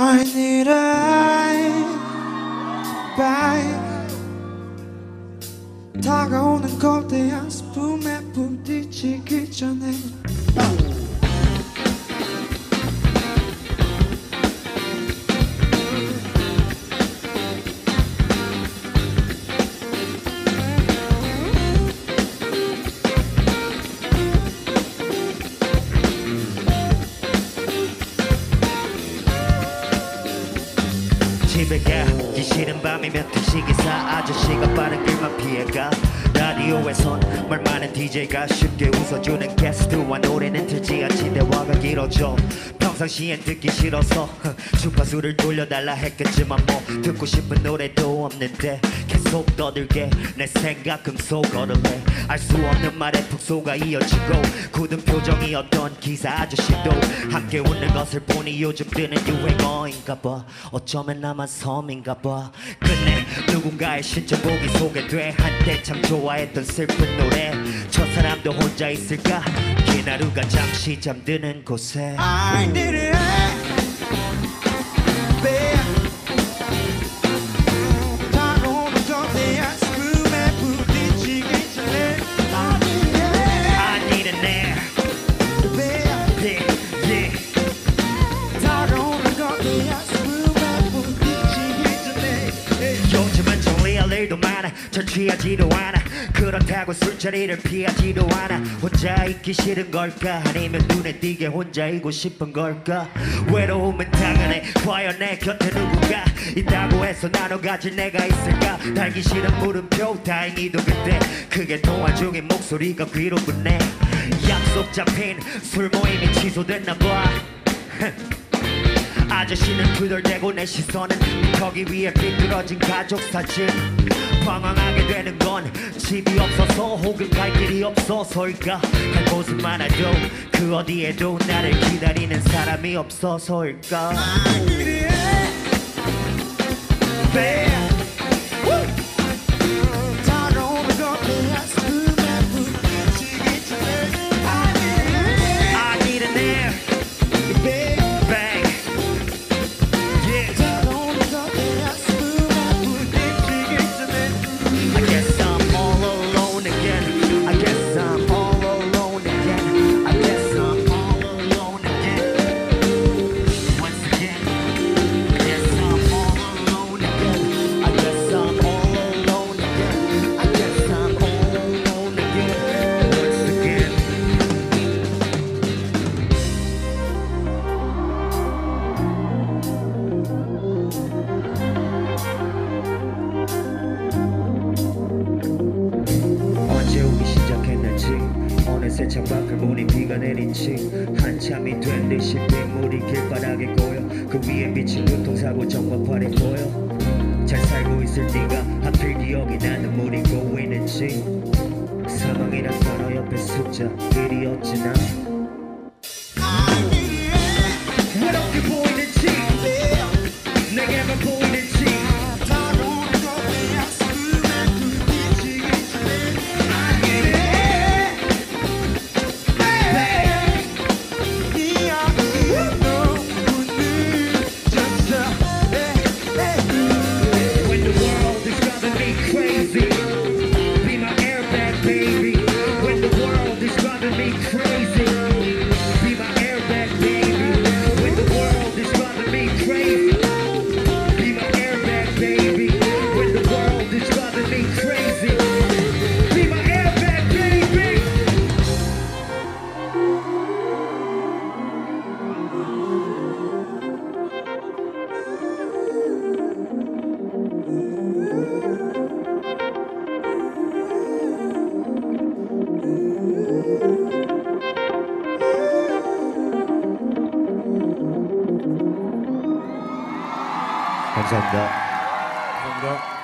I need a bye 다가오는 거대한 스품에 부딪히기 전에 싫은 밤이면 택시기사. 아저씨가 빠른 길만 피해가. 라디오에선 말 많은 DJ가 쉽게 웃어주는 게스트와 노래는 틀지 않지 대화가 길어져. 평상시엔 듣기 싫어서 주파수를 돌려달라 했겠지만 뭐 듣고 싶은 노래도 없는데 계속 떠들게 내 생각은 속어를 해알 수 없는 말에 푹 속아 이어지고 굳은 표정이 어떤 기사 아저씨도 함께 웃는 것을 보니 요즘 뜨는 유행어인가 봐. 어쩌면 나만 섬인가 봐. 끝내 누군가의 신청곡이 소개돼. 한때 참 좋아했던 슬픈 노래. 저 사람도 혼자 있을까? 긴 하루가 잠시 잠드는 곳에. I need a 일도 많아. 절취하지도 않아. 그렇다고 술자리를 피하지도 않아. 혼자 있기 싫은 걸까? 아니면 눈에 띄게 혼자이고 싶은 걸까? 외로움은 당연해. 과연 내 곁에 누군가 있다고 해서 나눠 가질 내가 있을까? 달기 싫은 물음표 다행히도 그때 크게 통화 중인 목소리가 귀로 붙네. 약속 잡힌 술 모임이 취소됐나 봐 아저씨는 투덜대고 내 시선은 거기 위에 삐뚤어진 가족 사진. 방황하게 되는 건 집이 없어서 혹은 갈 길이 없어서일까? 갈 곳은 많아도 그 어디에도 나를 기다리는 사람이 없어서일까? I need a 어느새 창밖을 보니 비가 내린지 한참이 된 듯이 빗물이 길바닥에 고여 그 위에 비친 교통사고 전광판이 보여. 잘 살고 있을 네가 하필 기억이 나 눈물이 고이는지 사망이란 단어 옆에 숫자 1이었지 나 さんだ。